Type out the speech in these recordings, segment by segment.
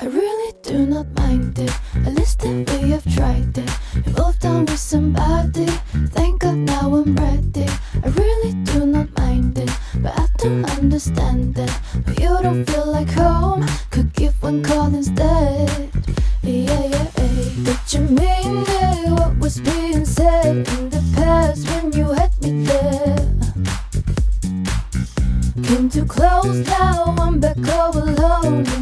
I really do not mind it. At least we have tried it. We both done with somebody. Thank God now I'm ready. I really do not mind it, but I don't understand it. But you don't feel like home. Could give one call instead. Yeah, yeah, yeah. Did you mean it? What was being said in the past when you had me there? Came too close now, I'm back all alone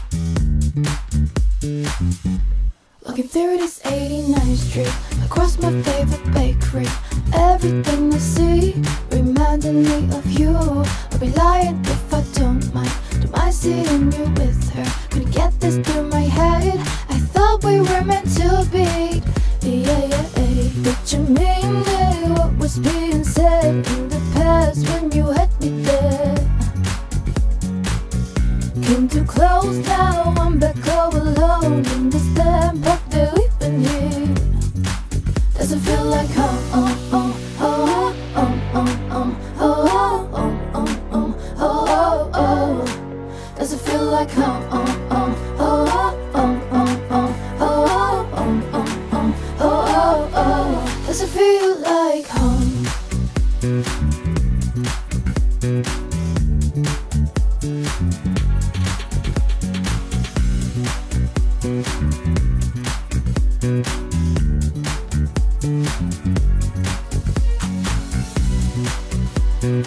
Looking through this 89th Street, across my favorite bakery. Everything I see reminding me of you. I'll be lying if I don't mind. Don't mind seeing you with her. Couldn't get this through my head. I thought we were meant to be. Yeah, yeah, yeah. Did you mean it? What was being said in the past when you had me there? Came too close now, I'm back all alone in this Oh, oh, oh, oh, oh, oh, oh, oh, oh, oh, oh, oh, oh. Doesn't feel like. Oh, oh, oh, oh, oh, oh, oh, oh, oh, oh, oh, oh, oh. Doesn't feel like home. Thank